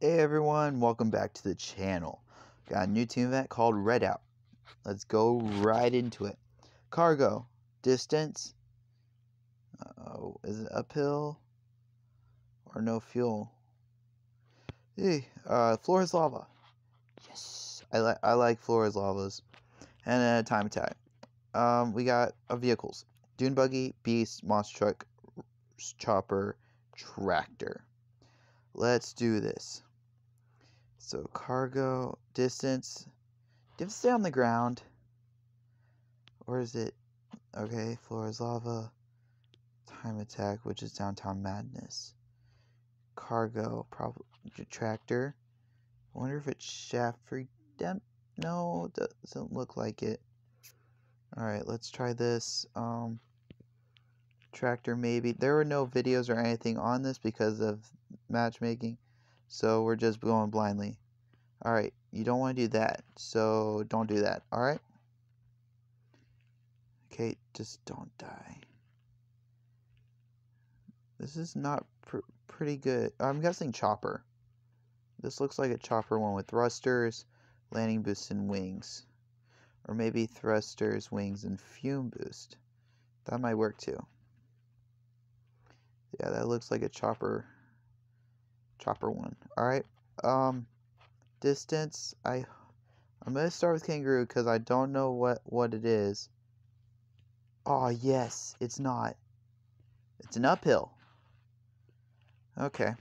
Hey everyone, welcome back to the channel. Got a new team event called Redout. Let's go right into it. Cargo, distance. Oh, is it uphill or no fuel? Hey, uh, floor is lava. Yes, I like I like floor is lavas, and a time attack. Um, we got uh, vehicles: dune buggy, beast, monster truck, chopper, tractor. Let's do this. So cargo distance. Have to stay on the ground? Or is it okay, floor is lava. Time attack, which is downtown madness. Cargo, probably tractor. I wonder if it's shaft redemp. No, doesn't look like it. Alright, let's try this. Um tractor maybe. There were no videos or anything on this because of matchmaking. So we're just going blindly. Alright, you don't want to do that. So don't do that. Alright? Okay, just don't die. This is not pr pretty good. I'm guessing chopper. This looks like a chopper one with thrusters, landing boost, and wings. Or maybe thrusters, wings, and fume boost. That might work too. Yeah, that looks like a chopper chopper one. Alright. Um distance I I'm gonna start with kangaroo because I don't know what what it is. Oh yes, it's not. It's an uphill. Okay.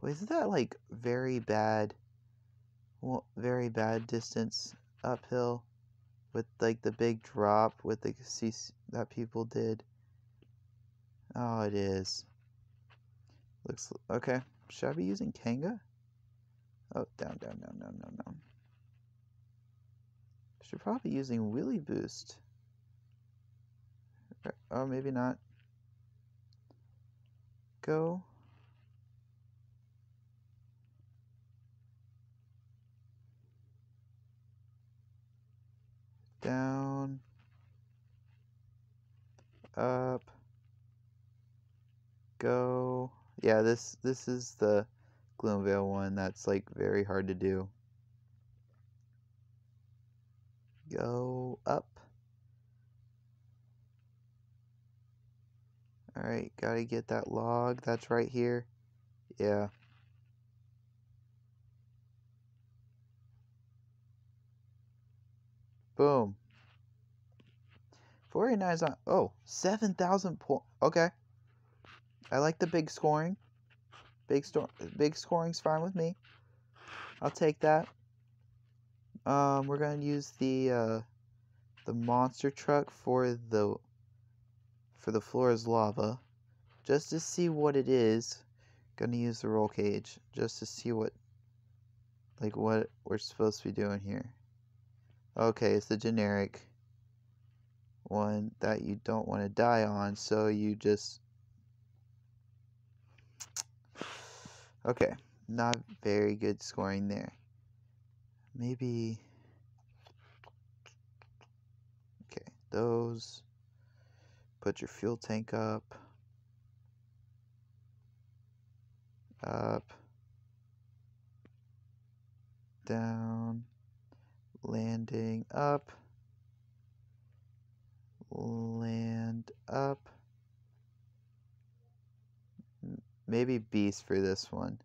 Well, isn't that like very bad? Well, very bad distance uphill with like the big drop with the that people did. Oh, it is. Looks okay. Should I be using Kanga? Oh, down, down, down, down, down, down. Should probably be using Wheelie Boost. Oh, maybe not. Go. Down. Up go. Yeah, this this is the Gloomvale one that's like very hard to do. Go up. Alright, gotta get that log. That's right here. Yeah. Boom. 49 is on. Oh, 7,000 points. Okay. I like the big scoring. Big big scoring's fine with me. I'll take that. Um, we're gonna use the uh, the monster truck for the for the floor is lava, just to see what it is. Gonna use the roll cage just to see what like what we're supposed to be doing here. Okay, it's the generic one that you don't want to die on, so you just Okay, not very good scoring there. Maybe. Okay, those. Put your fuel tank up. Up. Down. Landing up. Land up. Maybe beast for this one.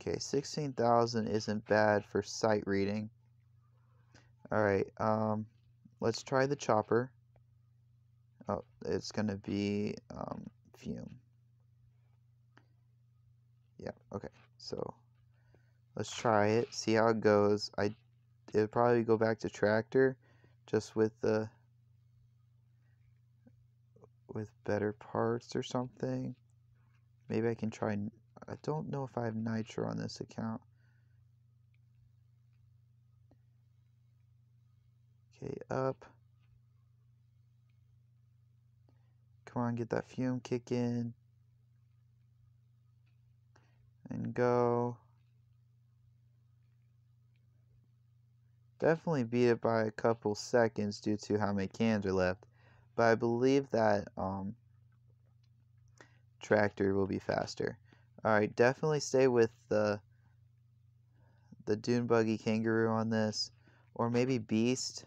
Okay, 16,000 isn't bad for sight reading. Alright, um, let's try the chopper. Oh, it's going to be um, fume. Yeah, okay. So, let's try it, see how it goes. I It'll probably go back to tractor, just with the with better parts or something. Maybe I can try. I don't know if I have Nitro on this account. Okay, up. Come on, get that fume kick in. And go. Definitely beat it by a couple seconds due to how many cans are left. But I believe that um, tractor will be faster. Alright, definitely stay with the the Dune Buggy Kangaroo on this. Or maybe Beast.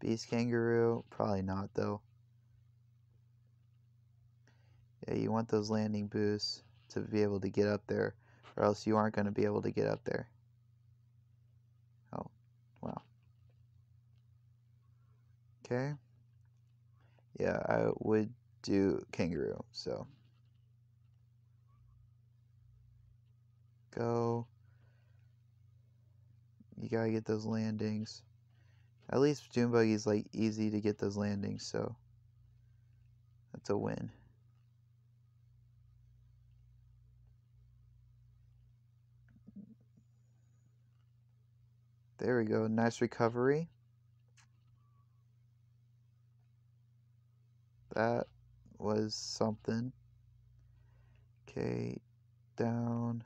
Beast Kangaroo. Probably not, though. Yeah, you want those landing boosts to be able to get up there. Or else you aren't going to be able to get up there. Oh, wow. Okay. Yeah, I would do Kangaroo, so... Go. You gotta get those landings. At least Dune Buggy's like easy to get those landings, so that's a win. There we go. Nice recovery. That was something. Okay, down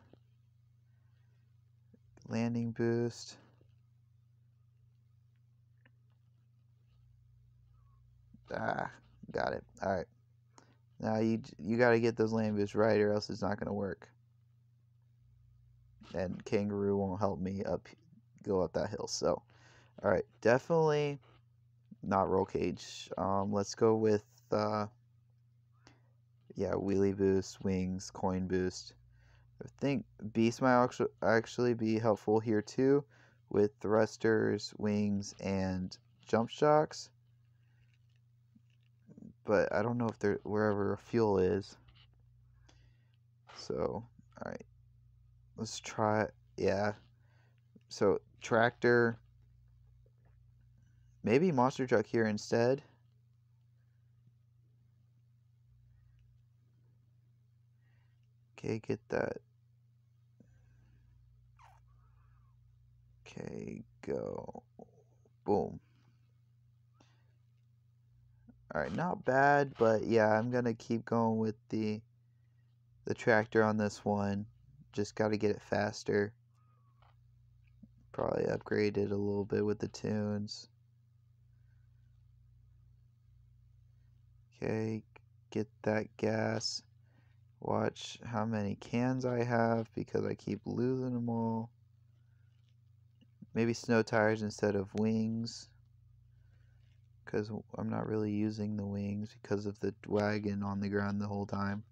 landing boost. Ah, got it. All right. Now you you got to get those land boosts right, or else it's not going to work. And kangaroo won't help me up go up that hill. So, all right, definitely not roll cage. Um, let's go with uh, yeah, wheelie boost, wings, coin boost. I think Beast might actually be helpful here too with thrusters, wings, and jump shocks. But I don't know if they're wherever fuel is. So, alright. Let's try. Yeah. So, tractor. Maybe monster truck here instead. Okay, get that. Okay, go. Boom. Alright, not bad, but yeah, I'm going to keep going with the the tractor on this one. Just got to get it faster. Probably upgrade it a little bit with the tunes. Okay, get that gas. Watch how many cans I have because I keep losing them all. Maybe snow tires instead of wings. Because I'm not really using the wings because of the wagon on the ground the whole time.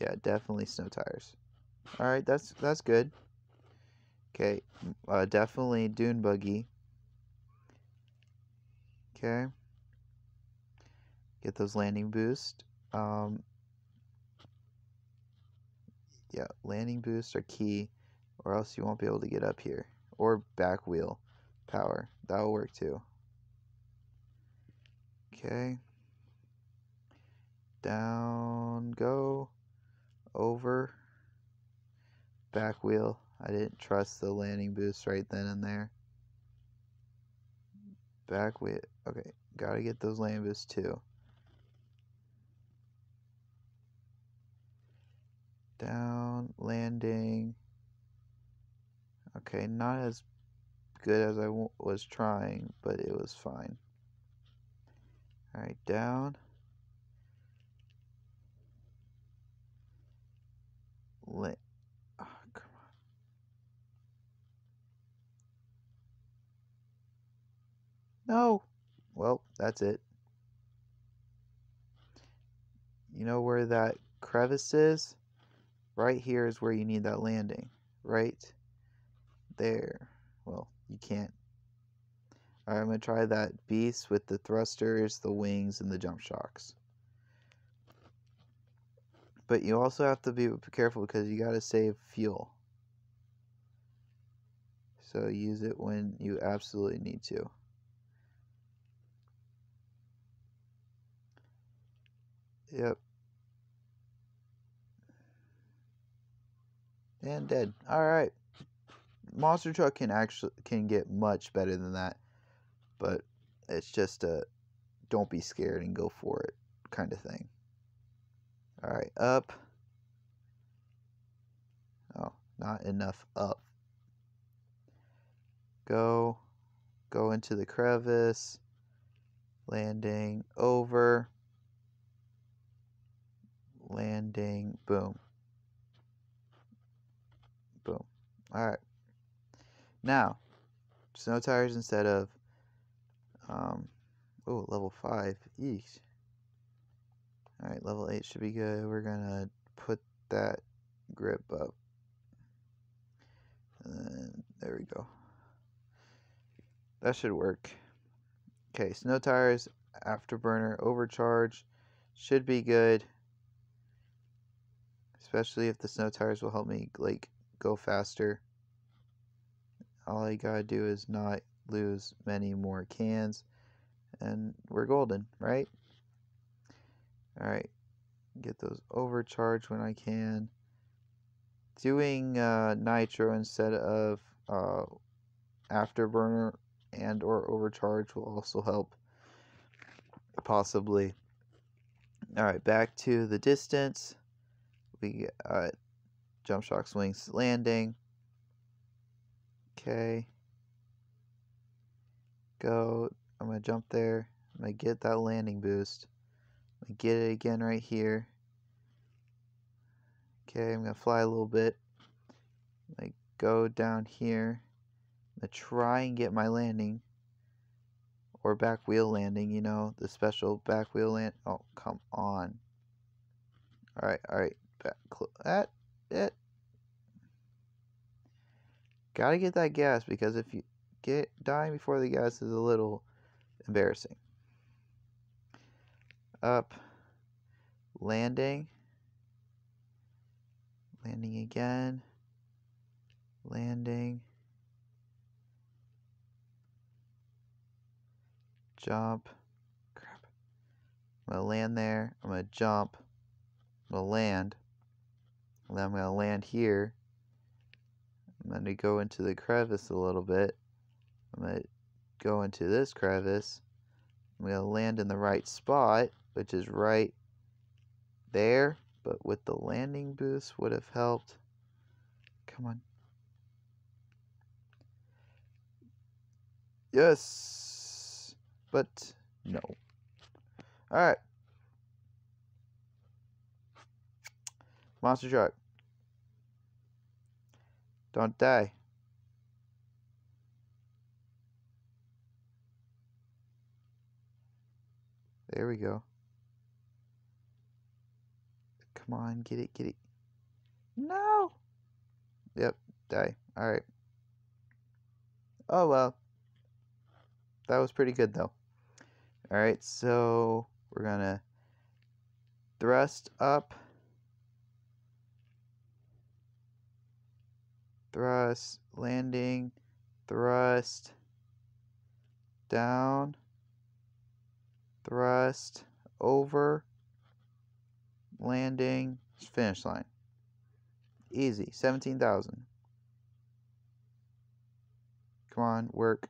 Yeah, definitely snow tires. Alright, that's that's good. Okay, uh, definitely dune buggy. Okay get those landing boost. Um, yeah, landing boosts are key, or else you won't be able to get up here. Or back wheel power. That'll work too. Okay. Down, go, over, back wheel. I didn't trust the landing boost right then and there. Back wheel. Okay, gotta get those landing boosts too. Down, landing. Okay, not as good as I was trying, but it was fine. Alright, down. Let, oh, ah, come on. No! Well, that's it. You know where that crevice is? Right here is where you need that landing. Right there. Well, you can't. Alright, I'm going to try that beast with the thrusters, the wings, and the jump shocks. But you also have to be careful because you got to save fuel. So use it when you absolutely need to. Yep. And dead. All right. Monster truck can actually can get much better than that, but it's just a don't be scared and go for it kind of thing. All right, up. Oh, not enough up. Go, go into the crevice, landing over. landing, boom. Boom. Alright. Now, snow tires instead of, um, oh, level 5, eesh. Alright, level 8 should be good. We're gonna put that grip up. And there we go. That should work. Okay, snow tires, afterburner, overcharge should be good. Especially if the snow tires will help me like go faster. All you gotta do is not lose many more cans and we're golden, right? Alright, get those overcharged when I can. Doing uh, nitro instead of uh, afterburner and or overcharge will also help possibly all right back to the distance we uh jump shock swings landing. Okay. Go. I'm gonna jump there. I'm gonna get that landing boost. I'm gonna get it again right here. Okay i'm gonna fly a little bit. I go down here. I'm gonna try and get my landing or back wheel landing, you know, the special back wheel land. Oh, come on. All right, all right, back that it. Gotta get that gas because if you get dying before the gas is a little embarrassing. Up, landing, landing again, landing. jump. Crap. I'm to land there. I'm to jump. I'm to land. And then I'm going to land here. I'm going to go into the crevice a little bit. I'm going to go into this crevice. I'm going to land in the right spot, which is right there. But with the landing boost would have helped. Come on. Yes. But no. Alright. Monster truck. Don't die. There we go. Come on, get it, get it. No! Yep, die. Alright. Oh well. That was pretty good though. Alright, so we're to thrust up, thrust, landing, thrust, down, thrust, over, landing, finish line. Easy, 17,000. Come on, work.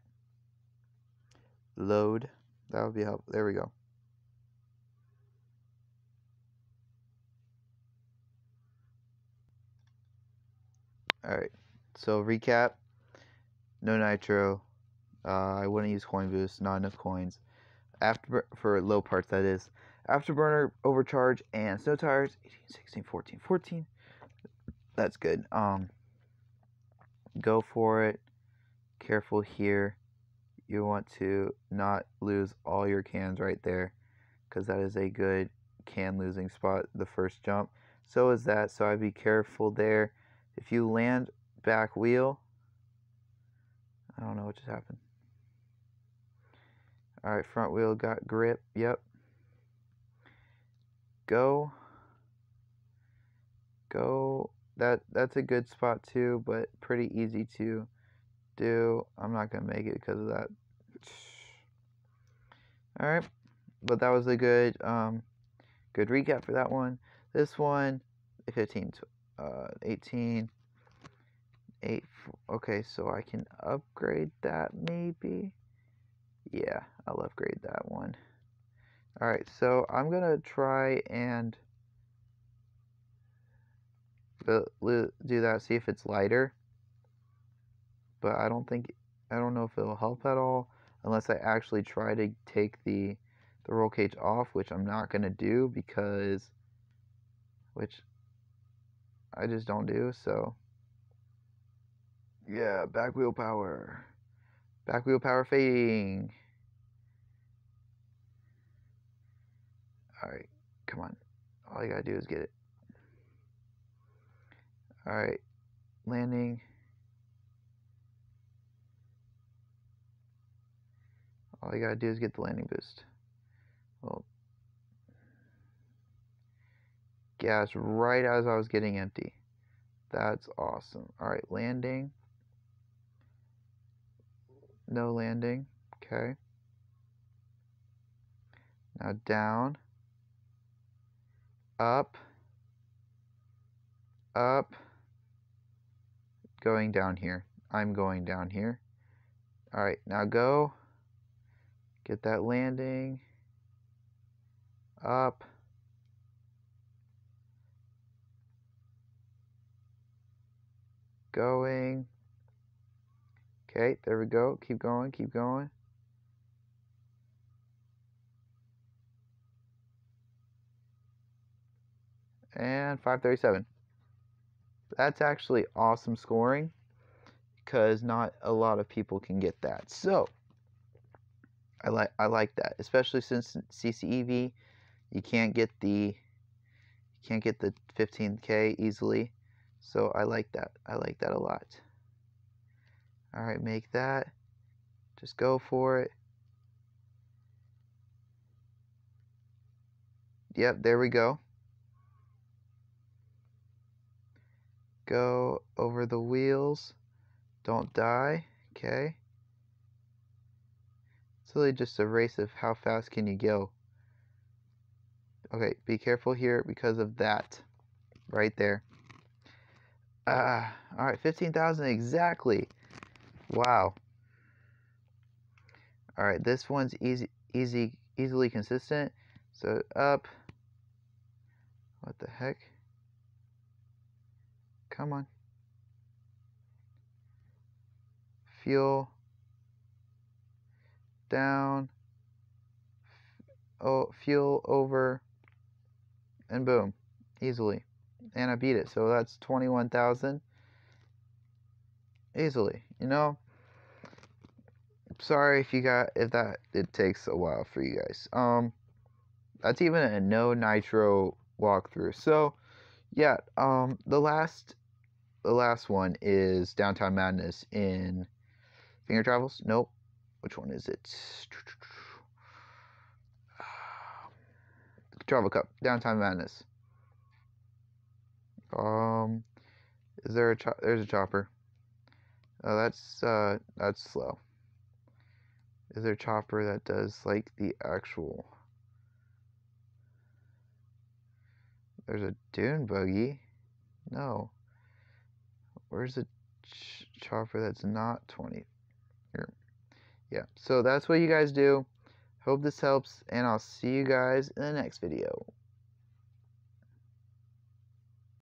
Load. That would be helpful. There we go. Alright, so recap. No nitro. Uh, I wouldn't use coin boost, not enough coins. After for low parts that is. Afterburner, overcharge, and snow tires. 18, 16, 14, 14. That's good. Um, go for it. Careful here you want to not lose all your cans right there because that is a good can losing spot the first jump so is that so I'd be careful there if you land back wheel. I don't know what just happened. Alright front wheel got grip. Yep. Go. Go. That that's a good spot too but pretty easy to do. I'm not gonna make it because of that. All right, but that was a good um, good recap for that one. This one, 15, uh, 18, 8. Okay, so I can upgrade that maybe. Yeah, I'll upgrade that one. All right, so I'm gonna try and do that. See if it's lighter. But I don't think I don't know if it'll help at all unless I actually try to take the, the roll cage off, which I'm not to do because which I just don't do, so. Yeah, back wheel power. Back wheel power fading. Alright, come on. All you gotta do is get it. Alright, landing. All you gotta do is get the landing boost. Well, gas right as I was getting empty. That's awesome. Alright, landing. No landing. Okay. Now down. Up. Up. Going down here. I'm going down here. Alright, now go. Get that landing. Up. Going. Okay, there we go. Keep going, keep going. And 537. That's actually awesome scoring because not a lot of people can get that. So, I like I like that, especially since CCEV, you can't get the you can't get the 15k easily. So I like that. I like that a lot. All right, make that. Just go for it. Yep, there we go. Go over the wheels. Don't die. Okay. It's really just a race of how fast can you go. Okay, be careful here because of that. Right there. Ah, uh, alright, 15,000 exactly. Wow. Alright, this one's easy, easy, easily consistent. So up. What the heck? Come on. Fuel down, oh, fuel over, and boom, easily. And I beat it, so that's 21,000 easily, you know? Sorry if you got, if that, it takes a while for you guys. Um, that's even a no nitro walkthrough. So, yeah, um, the last, the last one is Downtown Madness in Finger Travels. Nope. Which one is it? Travel Cup, Downtown Madness. Um, is there a cho- there's a chopper? Oh, that's uh, that's slow. Is there chopper that does like the actual? There's a dune buggy. No. Where's the ch- chopper that's not 20? Here yeah, so that's what you guys do. Hope this helps, and I'll see you guys in the next video.